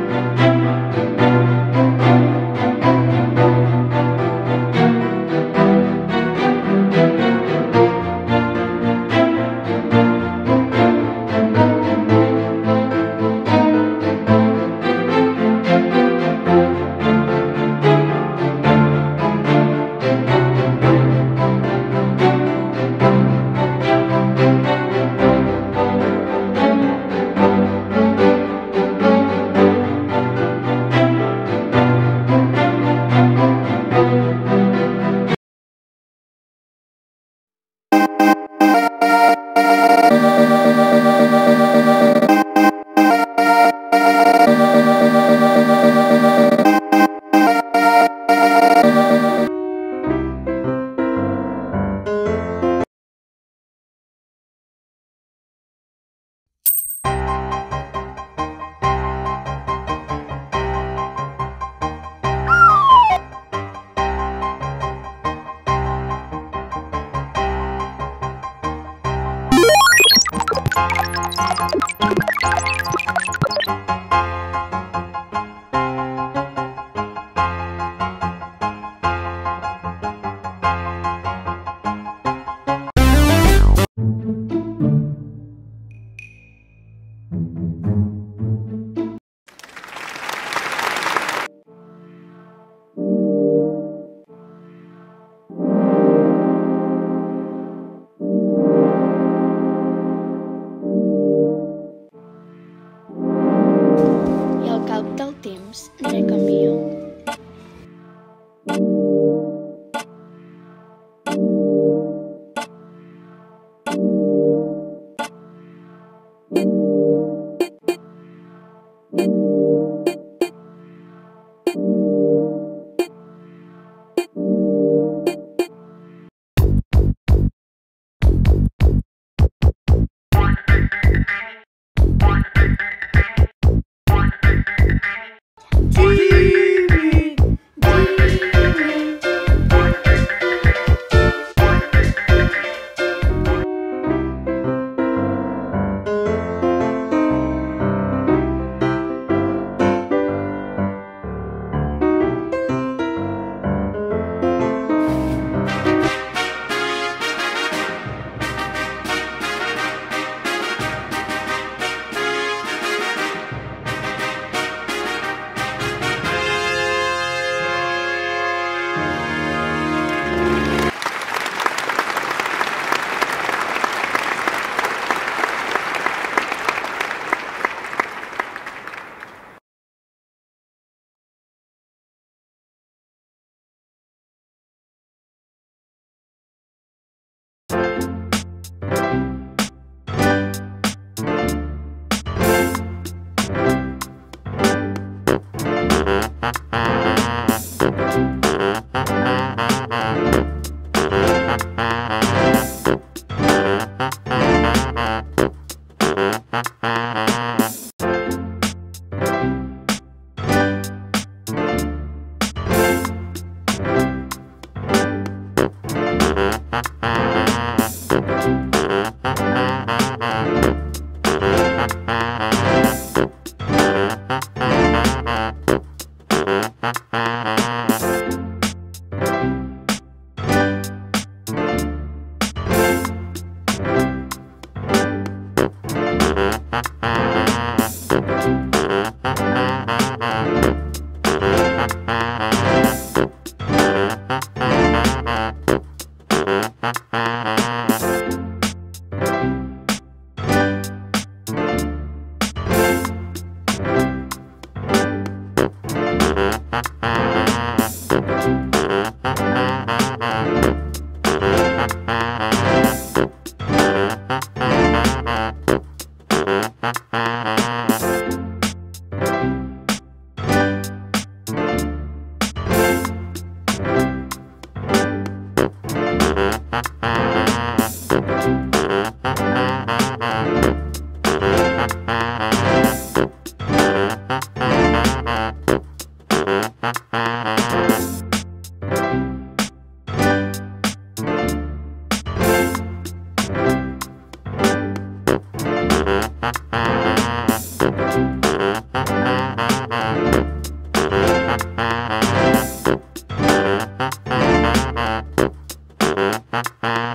I temps aniré canviant. Cheese! Ah. Ha ha.